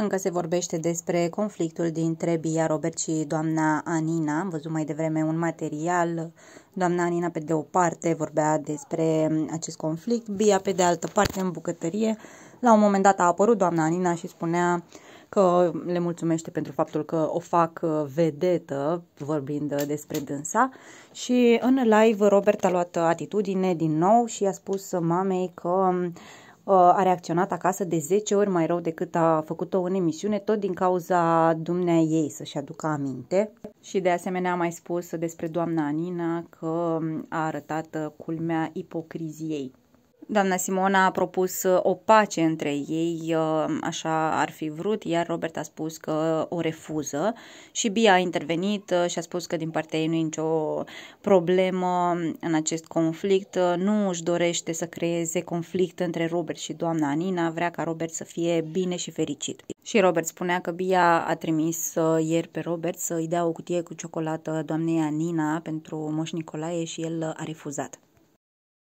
Încă se vorbește despre conflictul dintre Bia Robert și doamna Anina. Am văzut mai devreme un material. Doamna Anina pe de o parte vorbea despre acest conflict, Bia pe de altă parte în bucătărie. La un moment dat a apărut doamna Anina și spunea că le mulțumește pentru faptul că o fac vedetă, vorbind despre dânsa. Și în live Robert a luat atitudine din nou și a spus mamei că Uh, a reacționat acasă de 10 ori mai rău decât a făcut-o în emisiune, tot din cauza dumnea ei să-și aducă aminte. Și de asemenea a mai spus despre doamna Anina că a arătat culmea ipocriziei. Doamna Simona a propus uh, o pace între ei, uh, așa ar fi vrut, iar Robert a spus că o refuză și Bia a intervenit uh, și a spus că din partea ei nu e nicio problemă în acest conflict, nu își dorește să creeze conflict între Robert și doamna Anina, vrea ca Robert să fie bine și fericit. Și Robert spunea că Bia a trimis ieri pe Robert să-i dea o cutie cu ciocolată doamnei Anina pentru Moș Nicolae și el a refuzat.